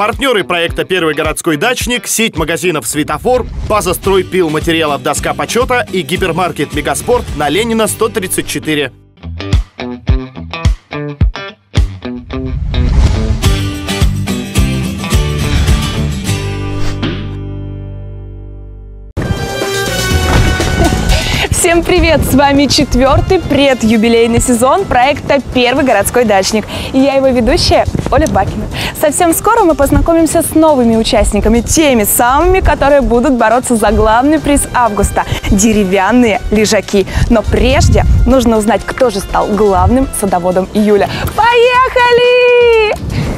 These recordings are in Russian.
Партнеры проекта «Первый городской дачник», сеть магазинов «Светофор», база стройпилматериалов «Доска почета» и гипермаркет «Мегаспорт» на Ленина 134. Привет! С вами четвертый предюбилейный сезон проекта «Первый городской дачник». И я его ведущая Оля Бакина. Совсем скоро мы познакомимся с новыми участниками, теми самыми, которые будут бороться за главный приз августа – деревянные лежаки. Но прежде нужно узнать, кто же стал главным садоводом июля. Поехали!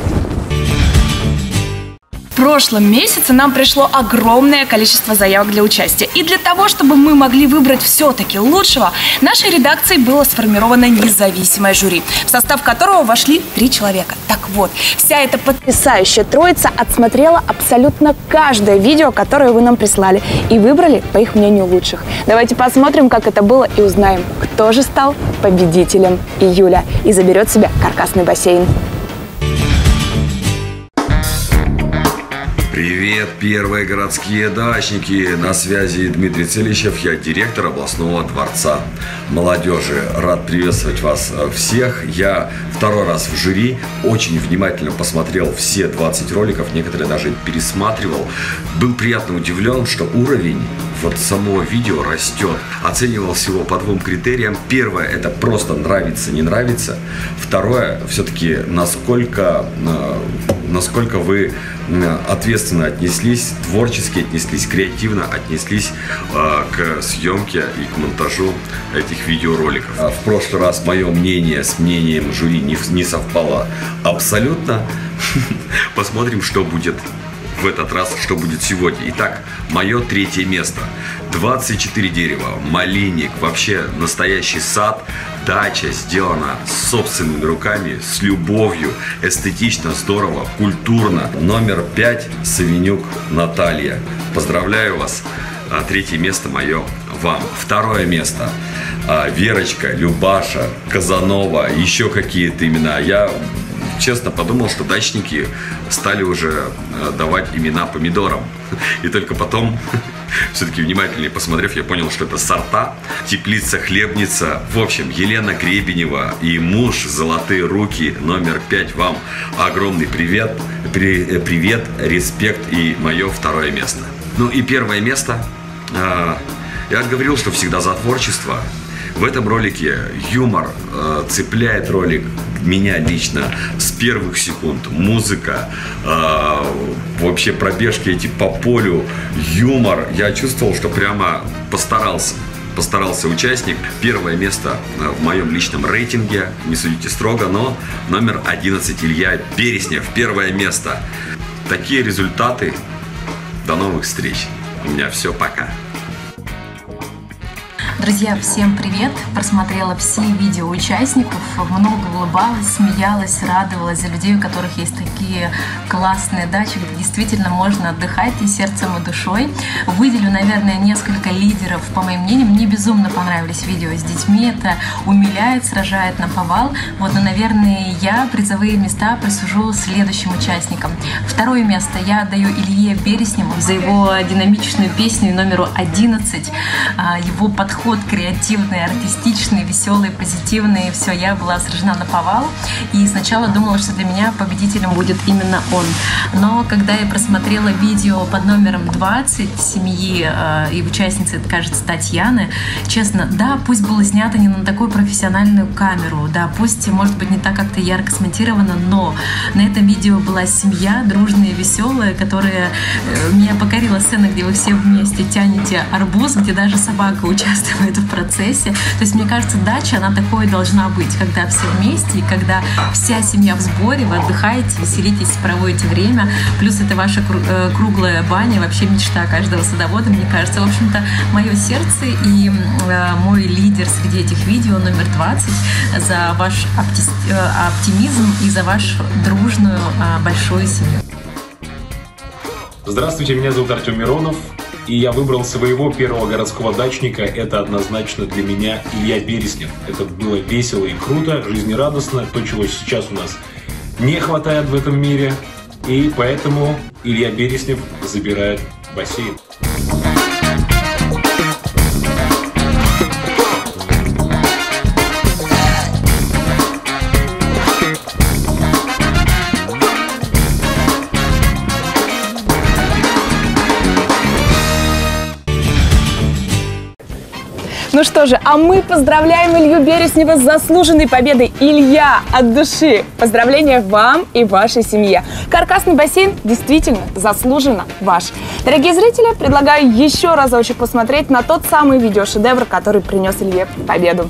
Прошлом месяце нам пришло огромное количество заявок для участия. И для того, чтобы мы могли выбрать все-таки лучшего, нашей редакцией было сформировано независимое жюри, в состав которого вошли три человека. Так вот, вся эта потрясающая троица отсмотрела абсолютно каждое видео, которое вы нам прислали, и выбрали, по их мнению, лучших. Давайте посмотрим, как это было, и узнаем, кто же стал победителем июля и заберет себе каркасный бассейн. Привет, первые городские дачники! На связи Дмитрий Целищев, я директор областного дворца молодежи. Рад приветствовать вас всех. Я второй раз в жюри, очень внимательно посмотрел все 20 роликов, некоторые даже пересматривал. Был приятно удивлен, что уровень вот самого видео растет. Оценивал всего по двум критериям. Первое, это просто нравится, не нравится. Второе, все-таки насколько, э, насколько вы ответственно отнеслись, творчески отнеслись, креативно отнеслись э, к съемке и к монтажу этих видеороликов. А в прошлый раз мое мнение с мнением жюри не совпало абсолютно. Посмотрим, что будет в этот раз, что будет сегодня. Итак, мое третье место. 24 дерева, малинник, вообще настоящий сад, дача сделана собственными руками, с любовью, эстетично, здорово, культурно. Номер 5 Савинюк Наталья. Поздравляю вас. А, третье место мое вам. Второе место. А, Верочка, Любаша, Казанова, еще какие-то имена. Я честно подумал, что дачники стали уже э, давать имена помидорам. И только потом, все-таки внимательнее посмотрев, я понял, что это сорта, теплица, хлебница. В общем, Елена Гребенева и муж «Золотые руки» номер пять вам огромный привет, при, э, привет, респект и мое второе место. Ну и первое место. Э, я говорил, что всегда за творчество. В этом ролике юмор э, цепляет ролик меня лично с первых секунд. Музыка, э, вообще пробежки эти по полю, юмор. Я чувствовал, что прямо постарался постарался участник. Первое место э, в моем личном рейтинге, не судите строго, но номер 11 Илья Береснев, первое место. Такие результаты. До новых встреч. У меня все, пока. Друзья, всем привет! Просмотрела все видео участников, много улыбалась, смеялась, радовалась за людей, у которых есть такие классные дачи, где действительно можно отдыхать и сердцем, и душой. Выделю, наверное, несколько лидеров, по моим мнениям. Мне безумно понравились видео с детьми, это умиляет, сражает на повал. Вот, но, наверное, я призовые места присужу следующим участникам. Второе место я отдаю Илье Бересневу за его динамичную песню номеру 11, а, его подход подход креативный, артистичный, веселый, позитивный. Все, я была сражена на повал. И сначала думала, что для меня победителем будет именно он. Но когда я просмотрела видео под номером 20 семьи э, и участницы, кажется, Татьяны, честно, да, пусть было снято не на такую профессиональную камеру, да, пусть, может быть, не так как-то ярко смонтировано, но на этом видео была семья, дружная, веселая, которая э, меня покорила сцена, где вы все вместе тянете арбуз, где даже собака участвует в этом процессе. То есть, мне кажется, дача, она такой должна быть, когда все вместе, и когда вся семья в сборе, вы отдыхаете, веселитесь, проводите время. Плюс это ваша э, круглая баня, вообще мечта каждого садовода, мне кажется. В общем-то, мое сердце и э, мой лидер среди этих видео номер 20 за ваш э, оптимизм и за вашу дружную большую семью. Здравствуйте, меня зовут Артем Миронов и я выбрал своего первого городского дачника. Это однозначно для меня Илья Береснев. Это было весело и круто, жизнерадостно, то, чего сейчас у нас не хватает в этом мире. И поэтому Илья Береснев забирает бассейн. Ну что же, а мы поздравляем Илью Береснева с заслуженной победой. Илья, от души поздравления вам и вашей семье. Каркасный бассейн действительно заслуженно ваш. Дорогие зрители, предлагаю еще разочек посмотреть на тот самый видеошедевр, который принес Илье победу.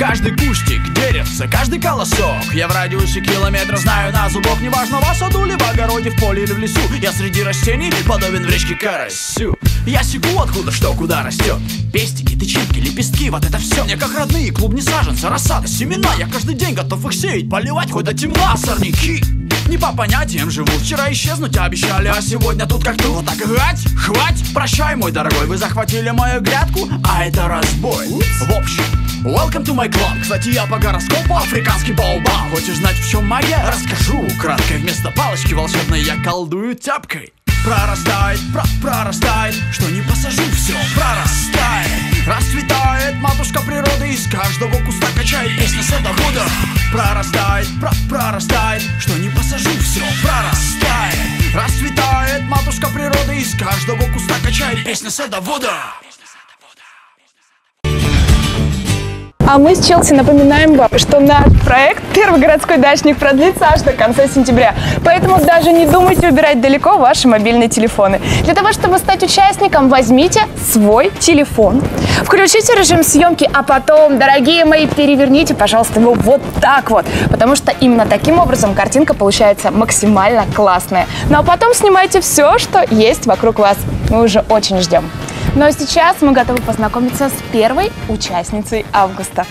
Каждый кустик, деревце, каждый колосок. Я в радиусе километра знаю на зубок Неважно, в саду или в огороде, в поле или в лесу. Я среди растений подобен в речке карасю. Я секу откуда что куда растет. Пестики, тычинки, лепестки, вот это все Мне как родные клубни саженцы, рассада, семена. Я каждый день готов их сеять, поливать хоть до темна. Сорняки, не по понятиям живу Вчера исчезнуть обещали, а сегодня тут как тут Так. Гать, хвать, прощай, мой дорогой Вы захватили мою грядку, а это разбой. В общем, welcome to my club. Кстати, я по гороскопу африканский баобаб Хочешь знать, в чем магия? Расскажу. Краткой вместо палочки волшебной я колдую тяпкой. Прорастает, про прорастает. Что не посажу, все прорастает. Расцветает матушка природы Из каждого куста качает песня садовода Прорастает, про прорастает. Что не посажу, все прорастает. Расцветает матушка природы Из каждого куста качает песня садовода А мы с Челси напоминаем вам, что наш проект «Первый городской дачник» продлится аж до конца сентября. Поэтому даже не думайте убирать далеко ваши мобильные телефоны. Для того, чтобы стать участником, возьмите свой телефон, включите режим съемки, а потом, дорогие мои, переверните, пожалуйста, его вот так вот. Потому что именно таким образом картинка получается максимально классная. Ну а потом снимайте все, что есть вокруг вас. Мы уже очень ждем. Ну а сейчас мы готовы познакомиться с первой участницей августа.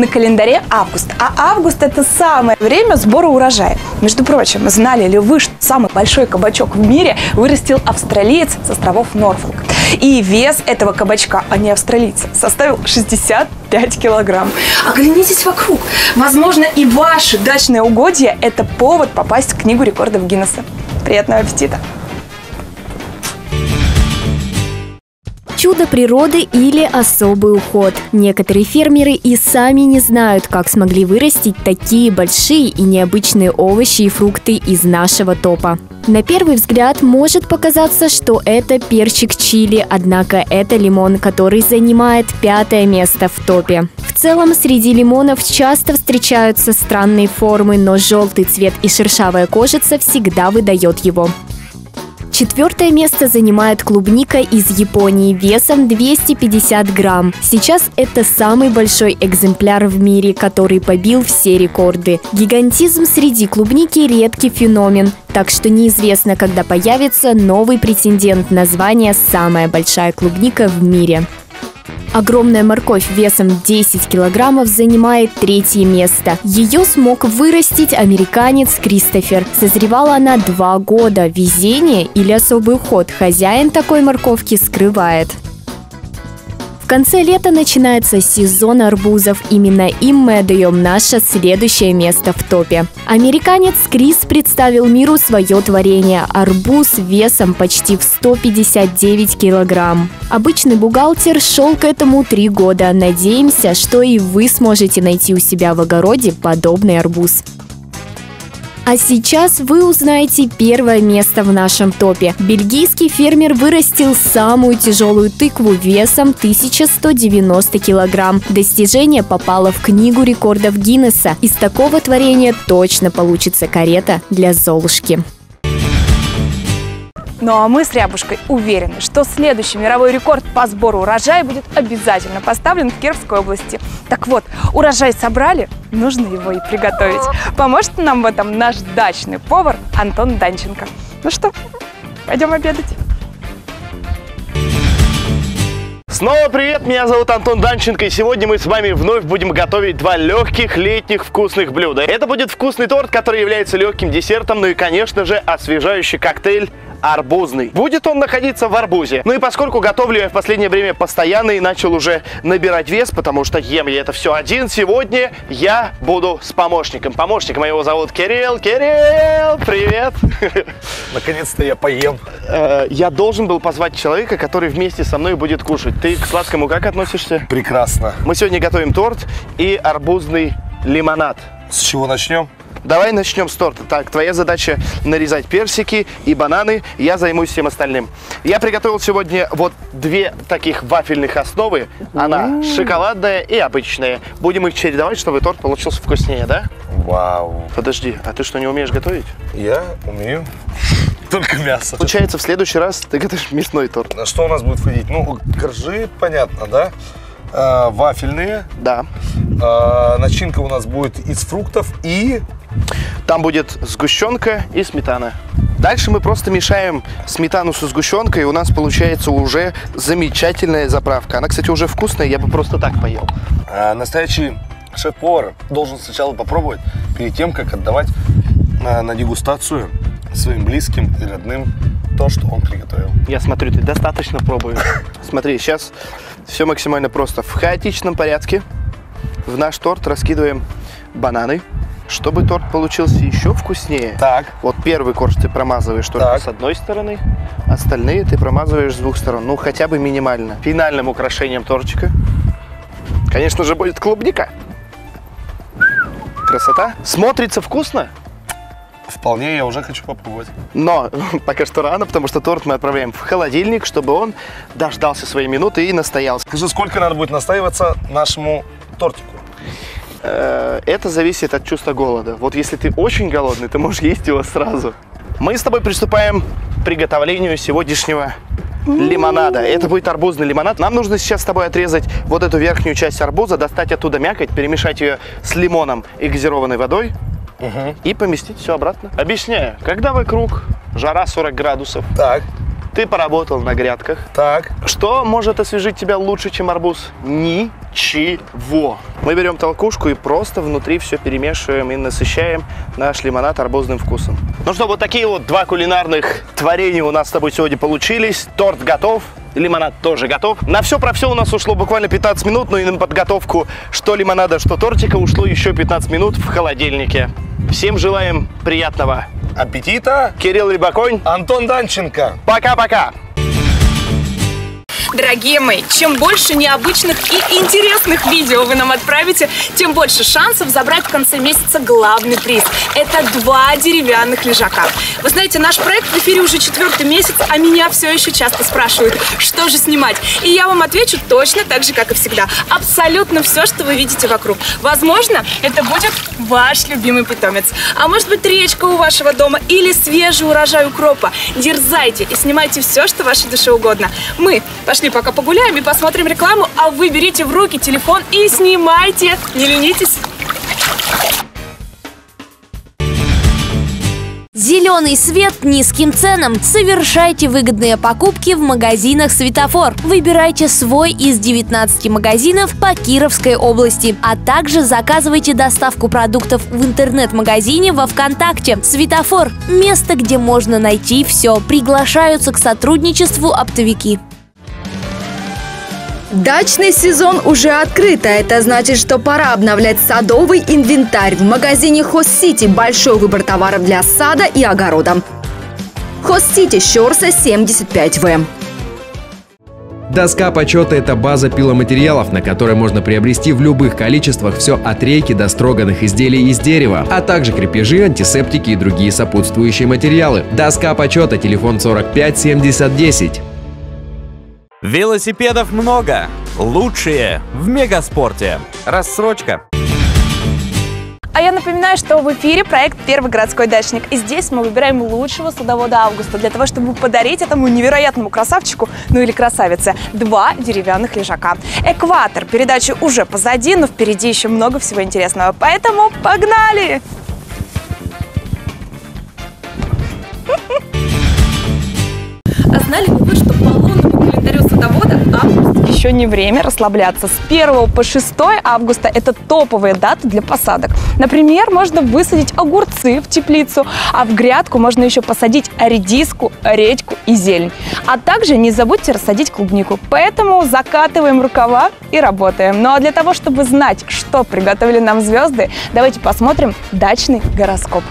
На календаре август. А август – это самое время сбора урожая. Между прочим, знали ли вы, что самый большой кабачок в мире вырастил австралиец с островов Норфолк? И вес этого кабачка, а не австралийца, составил 65 килограмм. Оглянитесь вокруг. Возможно, и ваши дачные угодья – это повод попасть в книгу рекордов Гиннесса. Приятного аппетита! Чудо природы или особый уход. Некоторые фермеры и сами не знают, как смогли вырастить такие большие и необычные овощи и фрукты из нашего топа. На первый взгляд может показаться, что это перчик чили, однако это лимон, который занимает пятое место в топе. В целом, среди лимонов часто встречаются странные формы, но желтый цвет и шершавая кожица всегда выдает его. Четвертое место занимает клубника из Японии весом 250 грамм. Сейчас это самый большой экземпляр в мире, который побил все рекорды. Гигантизм среди клубники редкий феномен, так что неизвестно, когда появится новый претендент на звание «Самая большая клубника в мире». Огромная морковь весом 10 килограммов занимает третье место. Ее смог вырастить американец Кристофер. Созревала она два года. Везение или особый уход хозяин такой морковки скрывает конце лета начинается сезон арбузов. Именно им мы отдаем наше следующее место в топе. Американец Крис представил миру свое творение – арбуз весом почти в 159 килограмм. Обычный бухгалтер шел к этому три года. Надеемся, что и вы сможете найти у себя в огороде подобный арбуз. А сейчас вы узнаете первое место в нашем топе. Бельгийский фермер вырастил самую тяжелую тыкву весом 1190 килограмм. Достижение попало в книгу рекордов Гиннесса. Из такого творения точно получится карета для Золушки. Ну а мы с Рябушкой уверены, что следующий мировой рекорд по сбору урожая будет обязательно поставлен в Кировской области. Так вот, урожай собрали, нужно его и приготовить. Поможет нам в этом наш дачный повар Антон Данченко. Ну что, пойдем обедать. Снова привет, меня зовут Антон Данченко, и сегодня мы с вами вновь будем готовить два легких летних вкусных блюда. Это будет вкусный торт, который является легким десертом, ну и, конечно же, освежающий коктейль арбузный. Будет он находиться в арбузе. Ну и поскольку готовлю я в последнее время постоянно и начал уже набирать вес, потому что ем я это все один, сегодня я буду с помощником. Помощником его зовут Кирилл. Кирилл, привет! Наконец-то я поем. Э, я должен был позвать человека, который вместе со мной будет кушать. Ты к сладкому как относишься? Прекрасно. Мы сегодня готовим торт и арбузный лимонад. С чего начнем? Давай начнем с торта. Так, твоя задача нарезать персики и бананы. Я займусь всем остальным. Я приготовил сегодня вот две таких вафельных основы. Она шоколадная и обычная. Будем их чередовать, чтобы торт получился вкуснее, да? Вау. Подожди, а ты что, не умеешь готовить? Я умею только мясо. Получается, в следующий раз ты готовишь мясной торт. На что у нас будет входить? Ну, коржи, понятно, да? А, вафельные. Да. А, начинка у нас будет из фруктов и там будет сгущенка и сметана. Дальше мы просто мешаем сметану со сгущенкой, и у нас получается уже замечательная заправка. Она, кстати, уже вкусная, я бы просто так поел. А, настоящий шеф-повар должен сначала попробовать, перед тем, как отдавать на, на дегустацию своим близким и родным то, что он приготовил. Я смотрю, ты достаточно пробуешь. Смотри, сейчас все максимально просто. В хаотичном порядке в наш торт раскидываем бананы, чтобы торт получился еще вкуснее, так. вот первый корж ты промазываешь только так. с одной стороны, остальные ты промазываешь с двух сторон, ну хотя бы минимально. Финальным украшением тортика, конечно же, будет клубника. Красота. Смотрится вкусно? Вполне, я уже хочу попробовать. Но пока что рано, потому что торт мы отправляем в холодильник, чтобы он дождался своей минуты и настоялся. Скажи, сколько надо будет настаиваться нашему тортику? Э, это зависит от чувства голода. Вот если ты очень голодный, ты можешь есть его сразу. Мы с тобой приступаем к приготовлению сегодняшнего лимонада. Это будет арбузный лимонад. Нам нужно сейчас с тобой отрезать вот эту верхнюю часть арбуза, достать оттуда мякоть, перемешать ее с лимоном и газированной водой угу. и поместить все обратно. Объясняю. Когда вокруг жара 40 градусов, так. Ты поработал на грядках. Так. Что может освежить тебя лучше, чем арбуз? Ничего. Мы берем толкушку и просто внутри все перемешиваем и насыщаем наш лимонад арбузным вкусом. Ну что, вот такие вот два кулинарных творения у нас с тобой сегодня получились. Торт готов. Лимонад тоже готов. На все про все у нас ушло буквально 15 минут, но и на подготовку что лимонада, что тортика ушло еще 15 минут в холодильнике. Всем желаем приятного аппетита. Кирилл Рыбаконь. Антон Данченко. Пока-пока. Дорогие мои, чем больше необычных и интересных видео вы нам отправите, тем больше шансов забрать в конце месяца главный приз. Это два деревянных лежака. Вы знаете, наш проект в эфире уже четвертый месяц, а меня все еще часто спрашивают, что же снимать. И я вам отвечу точно так же, как и всегда. Абсолютно все, что вы видите вокруг. Возможно, это будет ваш любимый питомец. А может быть, речка у вашего дома или свежий урожай укропа. Дерзайте и снимайте все, что вашей душе угодно. Мы пошли Пошли пока погуляем и посмотрим рекламу, а вы берите в руки телефон и снимайте. Не ленитесь. Зеленый свет низким ценам. Совершайте выгодные покупки в магазинах «Светофор». Выбирайте свой из 19 магазинов по Кировской области. А также заказывайте доставку продуктов в интернет-магазине во ВКонтакте. «Светофор» – место, где можно найти все. Приглашаются к сотрудничеству оптовики. Дачный сезон уже открыт, а это значит, что пора обновлять садовый инвентарь. В магазине Хост-Сити большой выбор товаров для сада и огорода. Хост-Сити, Щорса, 75В. Доска почета – это база пиломатериалов, на которой можно приобрести в любых количествах все от рейки до строганных изделий из дерева, а также крепежи, антисептики и другие сопутствующие материалы. Доска почета, телефон 45 70 10. Велосипедов много. Лучшие в Мегаспорте. Рассрочка. А я напоминаю, что в эфире проект «Первый городской дачник». И здесь мы выбираем лучшего садовода августа для того, чтобы подарить этому невероятному красавчику, ну или красавице, два деревянных лежака. Экватор. Передачи уже позади, но впереди еще много всего интересного. Поэтому погнали! А знали вы, что по лунному календарю садовода август еще не время расслабляться. С 1 по 6 августа это топовые даты для посадок. Например, можно высадить огурцы в теплицу, а в грядку можно еще посадить редиску, редьку и зелень. А также не забудьте рассадить клубнику. Поэтому закатываем рукава и работаем. Ну а для того, чтобы знать, что приготовили нам звезды, давайте посмотрим дачный гороскоп.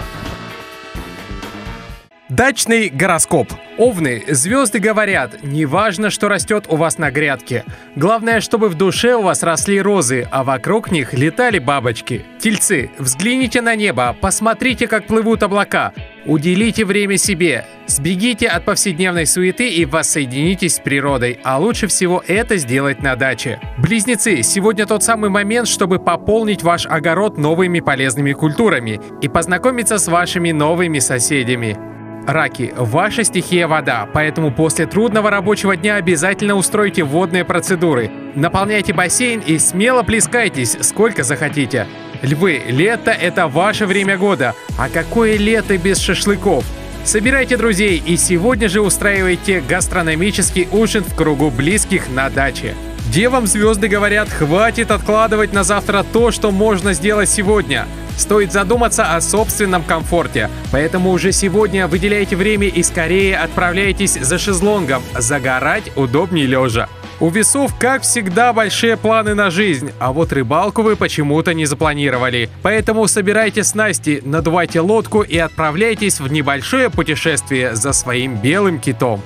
Дачный гороскоп. Овны, звезды говорят, не важно, что растет у вас на грядке. Главное, чтобы в душе у вас росли розы, а вокруг них летали бабочки. Тельцы, взгляните на небо, посмотрите, как плывут облака. Уделите время себе. Сбегите от повседневной суеты и воссоединитесь с природой, а лучше всего это сделать на даче. Близнецы, сегодня тот самый момент, чтобы пополнить ваш огород новыми полезными культурами и познакомиться с вашими новыми соседями. Раки, ваша стихия вода, поэтому после трудного рабочего дня обязательно устройте водные процедуры. Наполняйте бассейн и смело плескайтесь, сколько захотите. Львы, лето – это ваше время года. А какое лето без шашлыков? Собирайте друзей и сегодня же устраивайте гастрономический ужин в кругу близких на даче. Девам звезды говорят, хватит откладывать на завтра то, что можно сделать сегодня – Стоит задуматься о собственном комфорте, поэтому уже сегодня выделяйте время и скорее отправляйтесь за шезлонгом, загорать удобнее лежа. У весов, как всегда, большие планы на жизнь, а вот рыбалку вы почему-то не запланировали. Поэтому собирайте снасти, надувайте лодку и отправляйтесь в небольшое путешествие за своим белым китом.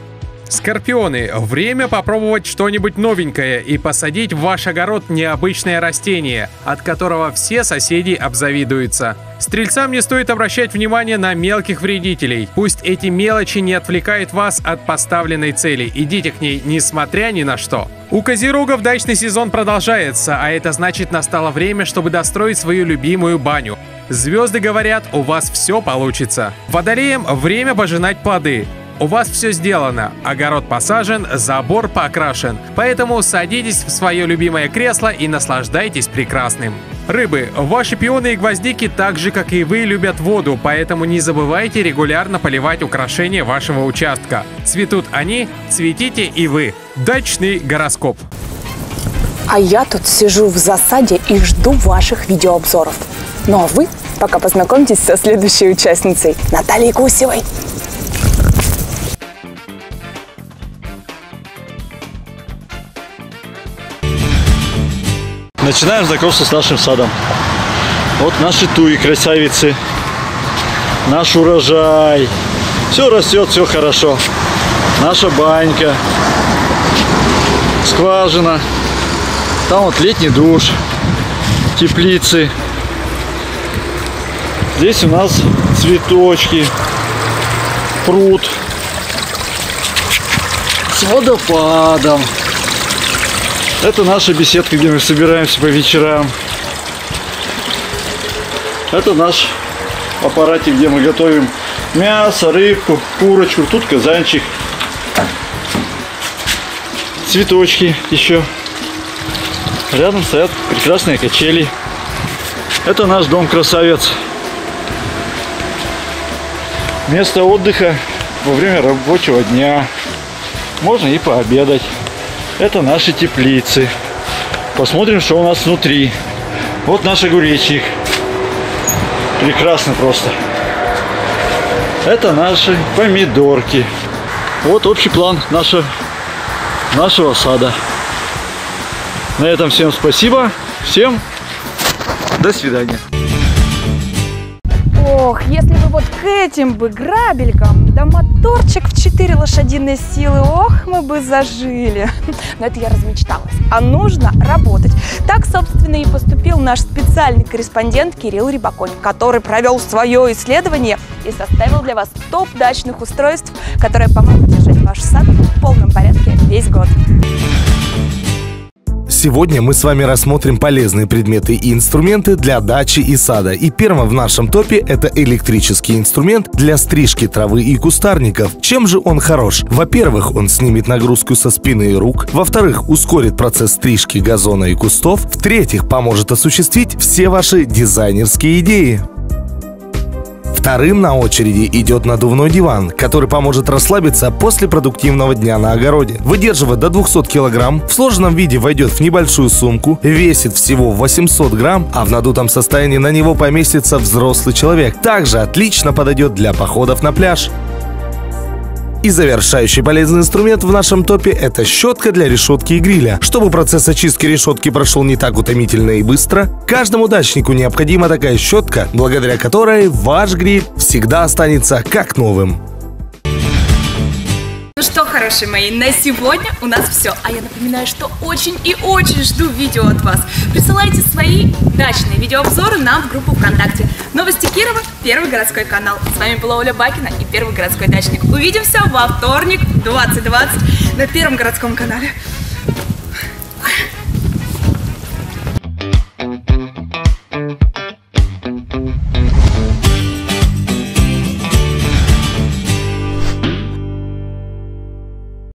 Скорпионы, время попробовать что-нибудь новенькое и посадить в ваш огород необычное растение, от которого все соседи обзавидуются. Стрельцам не стоит обращать внимание на мелких вредителей. Пусть эти мелочи не отвлекают вас от поставленной цели. Идите к ней, несмотря ни на что. У козерогов дачный сезон продолжается, а это значит настало время, чтобы достроить свою любимую баню. Звезды говорят, у вас все получится. Водолеям время пожинать плоды. У вас все сделано, огород посажен, забор покрашен, поэтому садитесь в свое любимое кресло и наслаждайтесь прекрасным. Рыбы, ваши пионы и гвоздики так же, как и вы, любят воду, поэтому не забывайте регулярно поливать украшения вашего участка. Цветут они, цветите и вы. Дачный гороскоп. А я тут сижу в засаде и жду ваших видеообзоров. Ну а вы пока познакомьтесь со следующей участницей, Натальей Гусевой. Начинаем знакомство с нашим садом. Вот наши туи красавицы, наш урожай. Все растет, все хорошо. Наша банька, скважина. Там вот летний душ, теплицы. Здесь у нас цветочки, пруд с водопадом. Это наша беседка, где мы собираемся по вечерам. Это наш аппаратик, где мы готовим мясо, рыбку, курочку. Тут казанчик. Цветочки еще. Рядом стоят прекрасные качели. Это наш дом красавец. место отдыха во время рабочего дня. Можно и пообедать. Это наши теплицы. Посмотрим, что у нас внутри. Вот наш огуречник. Прекрасно просто. Это наши помидорки. Вот общий план нашего, нашего сада. На этом всем спасибо. Всем до свидания. Ох, если бы вот к этим бы грабелькам, да моторчик в 4 лошадиные силы, ох, мы бы зажили. Но это я размечталась. А нужно работать. Так, собственно, и поступил наш специальный корреспондент Кирилл Рибаконь, который провел свое исследование и составил для вас топ дачных устройств, которые помогут держать ваш сад в полном порядке весь год. Сегодня мы с вами рассмотрим полезные предметы и инструменты для дачи и сада. И первым в нашем топе это электрический инструмент для стрижки травы и кустарников. Чем же он хорош? Во-первых, он снимет нагрузку со спины и рук. Во-вторых, ускорит процесс стрижки газона и кустов. В-третьих, поможет осуществить все ваши дизайнерские идеи. Вторым на очереди идет надувной диван, который поможет расслабиться после продуктивного дня на огороде. Выдерживает до 200 килограмм, в сложенном виде войдет в небольшую сумку, весит всего 800 грамм, а в надутом состоянии на него поместится взрослый человек. Также отлично подойдет для походов на пляж. И завершающий полезный инструмент в нашем топе – это щетка для решетки и гриля. Чтобы процесс очистки решетки прошел не так утомительно и быстро, каждому дачнику необходима такая щетка, благодаря которой ваш гриль всегда останется как новым. Ну что, хорошие мои, на сегодня у нас все. А я напоминаю, что очень и очень жду видео от вас. Присылайте свои дачные видеообзоры нам в группу ВКонтакте. Новости Кирова, Первый городской канал. С вами была Оля Бакина и Первый городской дачник. Увидимся во вторник 2020 на Первом городском канале.